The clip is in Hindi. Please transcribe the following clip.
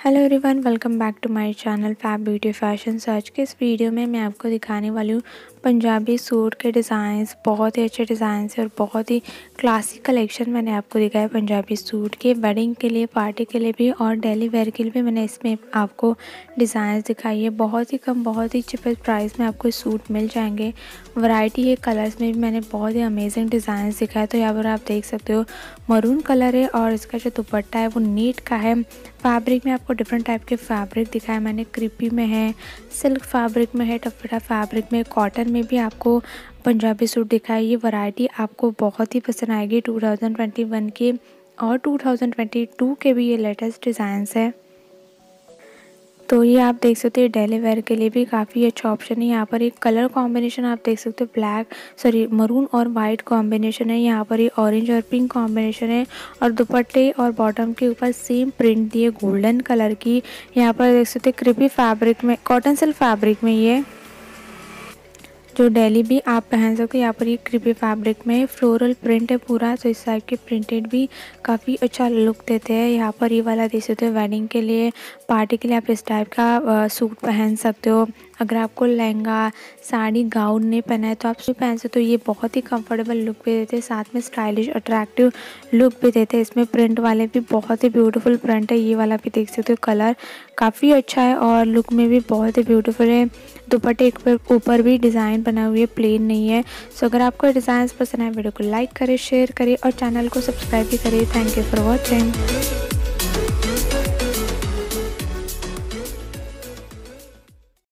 Hello everyone welcome back to my channel fab beauty fashion search के इस वीडियो में मैं आपको दिखाने वाली हूँ पंजाबी सूट के डिज़ाइंस बहुत ही अच्छे डिज़ाइंस और बहुत ही क्लासिक कलेक्शन मैंने आपको दिखाया पंजाबी सूट के वेडिंग के लिए पार्टी के लिए भी और डेली वेयर के लिए भी मैंने इसमें आपको डिज़ाइंस दिखाई है। बहुत ही कम, बहुत ही चिपेस्ट प्राइस में आपको सूट मिल जाएँगे। वैरायटी है कलर्स में भी मैंने बहुत ही अमेजिंग डिज़ाइन दिखाया तो यहाँ पर आप देख सकते हो मरून कलर है और इसका जो दुपट्टा है वो नीट का है। फैब्रिक में आपको डिफरेंट टाइप के फैब्रिक दिखाए। मैंने क्रिपी में है सिल्क फैब्रिक में है टफेटा फैब्रिक में कॉटन में भी आपको पंजाबी सूट दिखाई, ये वैरायटी आपको बहुत ही पसंद आएगी 2021 के और 2022 के भी ये लेटेस्ट डिज़ाइंस है। तो ये आप देख सकते हैं डेली वेयर के लिए भी काफ़ी अच्छा ऑप्शन है। यहाँ पर एक कलर कॉम्बिनेशन आप देख सकते हो ब्लैक सॉरी मरून और वाइट कॉम्बिनेशन है। यहाँ पर ये ऑरेंज और पिंक कॉम्बिनेशन है और दुपट्टे और बॉटम के ऊपर सेम प्रिंट दिए गोल्डन कलर की। यहाँ पर देख सकते क्रिपी फैब्रिक में कॉटन सिल्क फैब्रिक में ये जो डेली भी आप पहन सकते हो यहाँ पर ये क्रिपी फैब्रिक में फ्लोरल प्रिंट है पूरा तो इस टाइप के प्रिंटेड भी काफ़ी अच्छा लुक देते हैं। यहाँ पर ये वाला देख सकते हो, वेडिंग के लिए, पार्टी के लिए आप इस टाइप का सूट पहन सकते हो। अगर आपको लहंगा, साड़ी, गाउन नहीं पहना है तो आप भी पहन सकते हो। ये बहुत ही कंफर्टेबल लुक भी देते हैं, साथ में स्टाइलिश अट्रैक्टिव लुक भी देते हैं। इसमें प्रिंट वाले भी बहुत ही ब्यूटीफुल प्रिंट है, ये वाला भी देख सकते हो कलर काफ़ी अच्छा है और लुक में भी बहुत ही ब्यूटीफुल है। दुपट्टे एक पर, ऊपर भी डिज़ाइन बना हुई है प्लेन नहीं है। सो अगर आपको डिज़ाइन पसंद है वीडियो को लाइक करें शेयर करें और चैनल को सब्सक्राइब भी करें। Thank you for watching